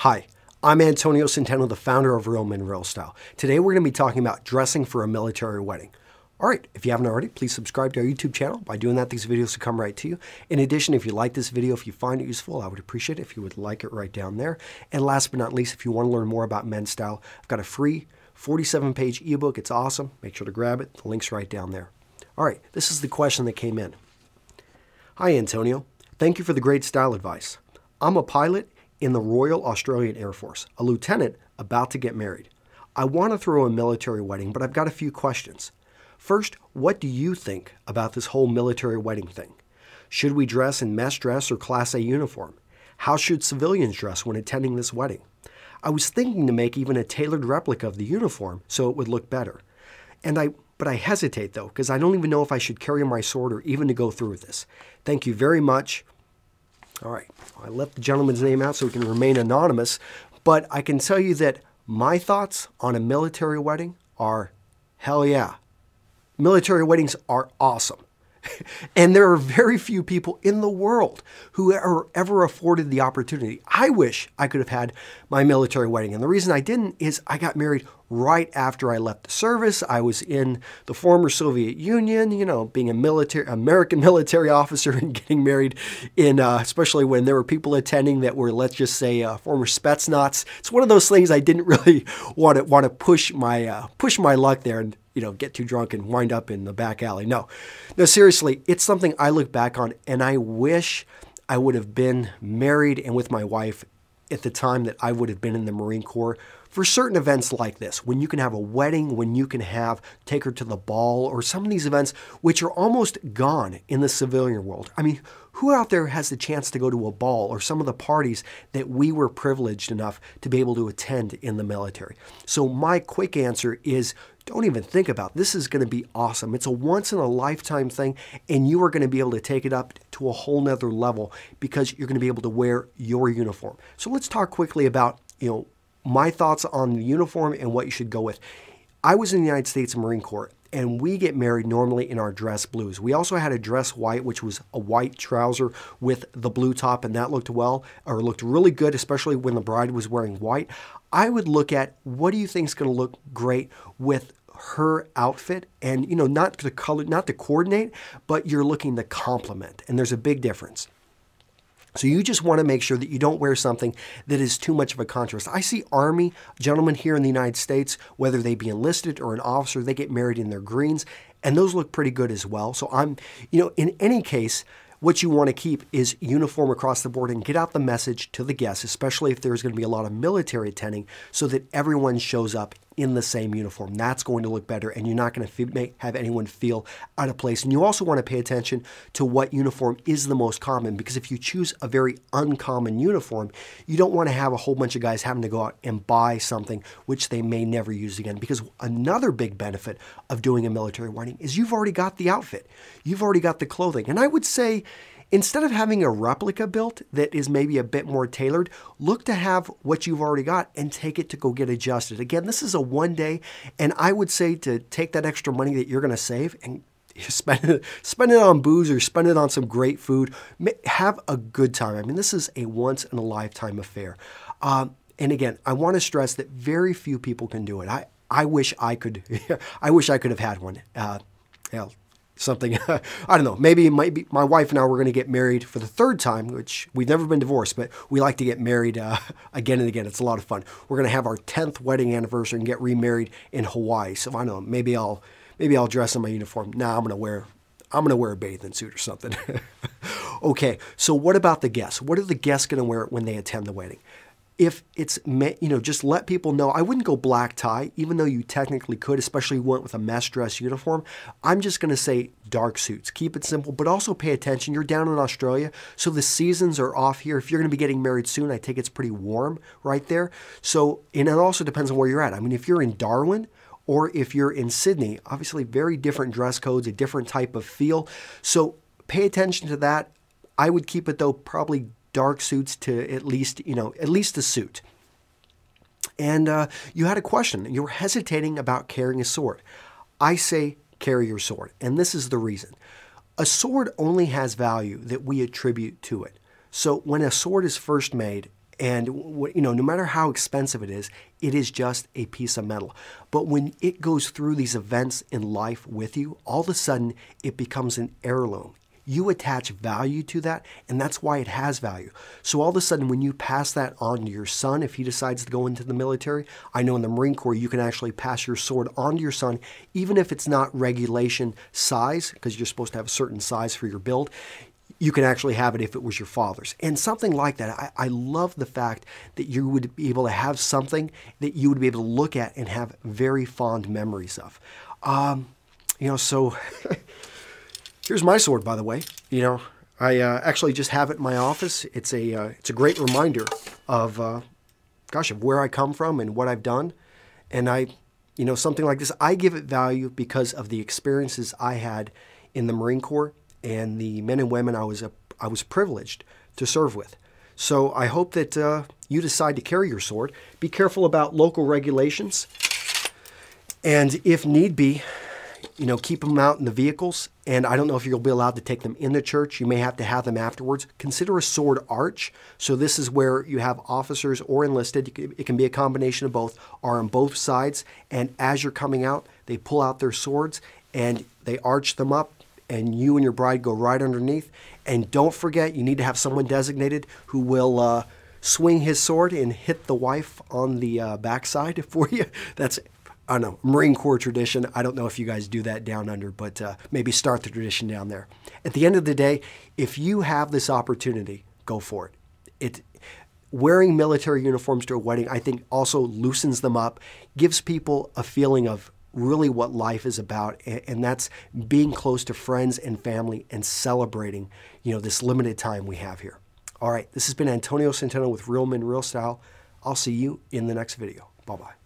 Hi, I'm Antonio Centeno, the founder of Real Men Real Style. Today we're going to be talking about dressing for a military wedding. All right, if you haven't already, please subscribe to our YouTube channel. By doing that, these videos will come right to you. In addition, if you like this video, if you find it useful, I would appreciate it if you would like it right down there. And last but not least, if you want to learn more about men's style, I've got a free 47 page ebook. It's awesome. Make sure to grab it. The link's right down there. All right, this is the question that came in. Hi, Antonio. Thank you for the great style advice. I'm a pilot in the Royal Australian Air Force, a lieutenant about to get married. I want to throw a military wedding, but I've got a few questions. First, what do you think about this whole military wedding thing? Should we dress in mess dress or Class A uniform? How should civilians dress when attending this wedding? I was thinking to make even a tailored replica of the uniform so it would look better. And I but I hesitate though because I don't even know if I should carry my sword or even to go through with this. Thank you very much. All right, I left the gentleman's name out so he can remain anonymous, but I can tell you that my thoughts on a military wedding are hell yeah. Military weddings are awesome. and there are very few people in the world who are ever afforded the opportunity. I wish I could have had my military wedding. And the reason I didn't is I got married right after I left the service. I was in the former Soviet Union, you know, being a military American military officer and getting married in, uh, especially when there were people attending that were, let's just say, uh, former Spetsnaz. It's one of those things I didn't really want to want to push my uh, push my luck there and you know get too drunk and wind up in the back alley. No, no, seriously, it's something I look back on and I wish I would have been married and with my wife at the time that I would have been in the Marine Corps for certain events like this, when you can have a wedding, when you can have take her to the ball, or some of these events which are almost gone in the civilian world. I mean, who out there has the chance to go to a ball or some of the parties that we were privileged enough to be able to attend in the military? So my quick answer is don't even think about it. this is going to be awesome it's a once in a lifetime thing and you are going to be able to take it up to a whole nother level because you're going to be able to wear your uniform so let's talk quickly about you know my thoughts on the uniform and what you should go with. I was in the United States Marine Corps and we get married normally in our dress blues. We also had a dress white, which was a white trouser with the blue top, and that looked well or looked really good, especially when the bride was wearing white. I would look at what do you think is going to look great with her outfit and you know not to color not to coordinate but you're looking to complement and there's a big difference so you just want to make sure that you don't wear something that is too much of a contrast. I see Army gentlemen here in the United States, whether they be enlisted or an officer, they get married in their greens, and those look pretty good as well. So I'm, you know, in any case, what you want to keep is uniform across the board and get out the message to the guests, especially if there's going to be a lot of military attending, so that everyone shows up in the same uniform. That's going to look better, and you're not going to have anyone feel out of place. And you also want to pay attention to what uniform is the most common, because if you choose a very uncommon uniform, you don't want to have a whole bunch of guys having to go out and buy something which they may never use again. Because another big benefit of doing a military wedding is you've already got the outfit, you've already got the clothing. And I would say, Instead of having a replica built that is maybe a bit more tailored, look to have what you've already got and take it to go get adjusted. Again, this is a one day, and I would say to take that extra money that you're going to save and spend it, spend it on booze or spend it on some great food. Have a good time. I mean, this is a once in a lifetime affair. Um, and again, I want to stress that very few people can do it. I, I wish I could. I wish I could have had one. Uh, something. I don't know. Maybe might be, my wife and I were going to get married for the third time, which we've never been divorced, but we like to get married uh, again and again. It's a lot of fun. We're going to have our 10th wedding anniversary and get remarried in Hawaii. So I don't know. Maybe I'll maybe I'll dress in my uniform. Now nah, I'm going to wear I'm going to wear a bathing suit or something. okay. So what about the guests? What are the guests going to wear when they attend the wedding? If it's you know just let people know. I wouldn't go black tie even though you technically could especially went with a mess dress uniform. I'm just going to say dark suits. Keep it simple but also pay attention. You're down in australia so the seasons are off here. If you're going to be getting married soon i take it's pretty warm right there. So and it also depends on where you're at. I mean if you're in darwin or if you're in sydney obviously very different dress codes a different type of feel. So pay attention to that. I would keep it though probably dark suits to at least, you know, at least a suit. And uh, you had a question. You were hesitating about carrying a sword. I say carry your sword. And this is the reason. A sword only has value that we attribute to it. So when a sword is first made And you know, no matter how expensive it is, it is just a piece of metal. But when it goes through these events in life with you, all of a sudden it becomes an heirloom. You attach value to that, and that's why it has value. So all of a sudden, when you pass that on to your son, if he decides to go into the military, I know in the Marine Corps you can actually pass your sword on to your son, even if it's not regulation size, because you're supposed to have a certain size for your build you can actually have it if it was your father's. And something like that. I, I, love the fact that you would be able to have something that you would be able to look at and have very fond memories of. Um, you know, so Here's my sword, by the way. You know, I uh, actually just have it in my office. It's a uh, it's a great reminder of, uh, gosh, of where I come from and what I've done. And I, you know, something like this, I give it value because of the experiences I had in the Marine Corps and the men and women I was a, I was privileged to serve with. So I hope that uh, you decide to carry your sword. Be careful about local regulations, and if need be, you know, keep them out in the vehicles. And I don't know if you'll be allowed to take them in the church. You may have to have them afterwards. Consider a sword arch. So this is where you have officers or enlisted. It can be a combination of both. Are on both sides. And as you're coming out, they pull out their swords and they arch them up. And you and your bride go right underneath. And don't forget, you need to have someone designated who will. Uh, swing his sword and hit the wife on the uh, backside for you. That's I don't know, Marine Corps tradition. I don't know if you guys do that down under, but uh, maybe start the tradition down there. At the end of the day, if you have this opportunity, go for it. It wearing military uniforms to a wedding, I think, also loosens them up, gives people a feeling of really what life is about, and that's being close to friends and family and celebrating, you know, this limited time we have here. All right, this has been Antonio Centeno with Real Men Real Style. I'll see you in the next video. Bye bye.